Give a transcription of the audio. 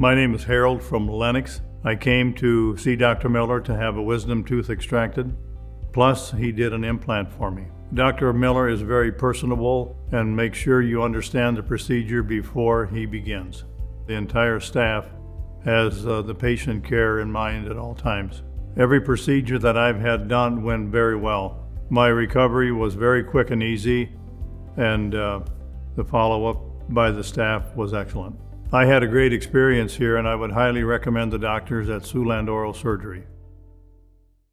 My name is Harold from Lennox. I came to see Dr. Miller to have a wisdom tooth extracted. Plus, he did an implant for me. Dr. Miller is very personable and makes sure you understand the procedure before he begins. The entire staff has uh, the patient care in mind at all times. Every procedure that I've had done went very well. My recovery was very quick and easy, and uh, the follow up by the staff was excellent. I had a great experience here, and I would highly recommend the doctors at Siouxland Oral Surgery.